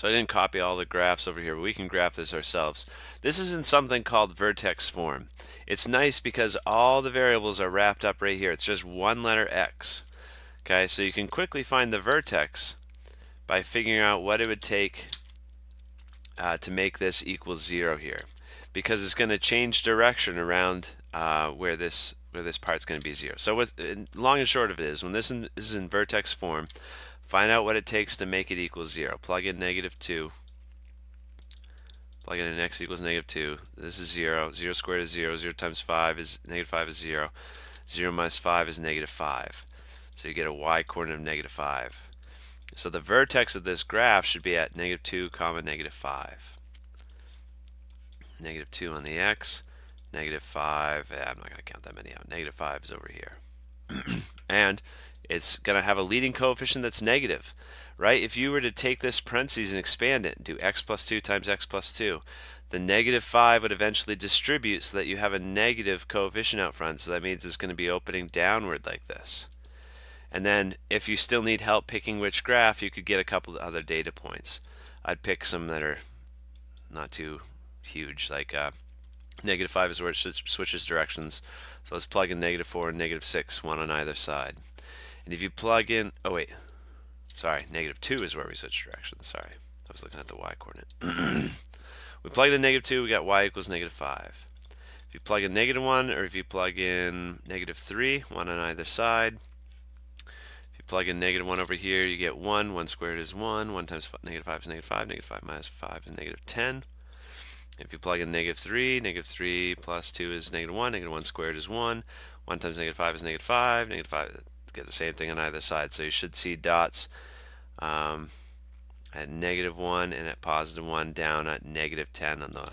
So I didn't copy all the graphs over here, but we can graph this ourselves. This is in something called vertex form. It's nice because all the variables are wrapped up right here. It's just one letter x. Okay, so you can quickly find the vertex by figuring out what it would take uh, to make this equal zero here because it's going to change direction around uh, where this where this part's going to be zero. So with, long and short of it is when this, in, this is in vertex form Find out what it takes to make it equal 0. Plug in negative 2. Plug in x equals negative 2. This is 0. 0 squared is 0. 0 times 5 is negative 5 is 0. 0 minus 5 is negative 5. So you get a y coordinate of negative 5. So the vertex of this graph should be at negative 2 comma negative 5. Negative 2 on the x. Negative 5. Eh, I'm not going to count that many out. Negative 5 is over here. and it's going to have a leading coefficient that's negative, right? If you were to take this parentheses and expand it and do x plus 2 times x plus 2, the negative 5 would eventually distribute so that you have a negative coefficient out front. So that means it's going to be opening downward like this. And then if you still need help picking which graph, you could get a couple of other data points. I'd pick some that are not too huge, like uh, negative 5 is where it switches directions. So let's plug in negative 4 and negative 6, one on either side. And if you plug in, oh wait, sorry, negative 2 is where we switch directions. Sorry, I was looking at the y coordinate. we plug in negative 2, we got y equals negative 5. If you plug in negative 1, or if you plug in negative 3, one on either side, if you plug in negative 1 over here, you get 1. 1 squared is 1. 1 times negative 5 is negative 5. Negative 5 minus 5 is negative 10. If you plug in negative 3, negative 3 plus 2 is negative 1. Negative 1 squared is 1. 1 times negative 5 is negative 5. Negative 5 get the same thing on either side. So you should see dots um, at negative 1 and at positive 1 down at negative 10 on the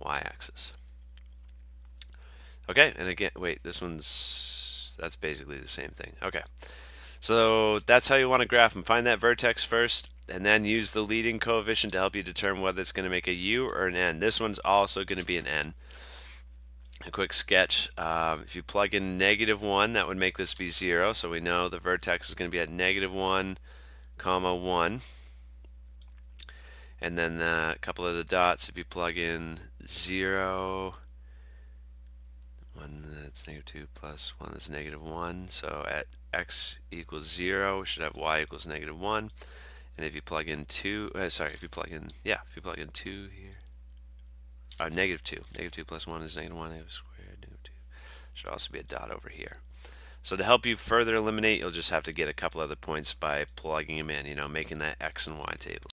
y-axis. Okay, and again, wait, this one's, that's basically the same thing. Okay, so that's how you want to graph them. Find that vertex first, and then use the leading coefficient to help you determine whether it's going to make a u or an n. This one's also going to be an n a quick sketch. Um, if you plug in negative 1, that would make this be 0. So we know the vertex is going to be at negative 1, comma 1. And then a couple of the dots, if you plug in 0, 1 that's negative 2 plus 1 that's negative 1. So at x equals 0, we should have y equals negative 1. And if you plug in 2, uh, sorry, if you plug in, yeah, if you plug in 2 here, uh, negative 2. Negative 2 plus 1 is negative 1, negative squared, negative 2. Should also be a dot over here. So to help you further eliminate, you'll just have to get a couple other points by plugging them in, you know, making that x and y table.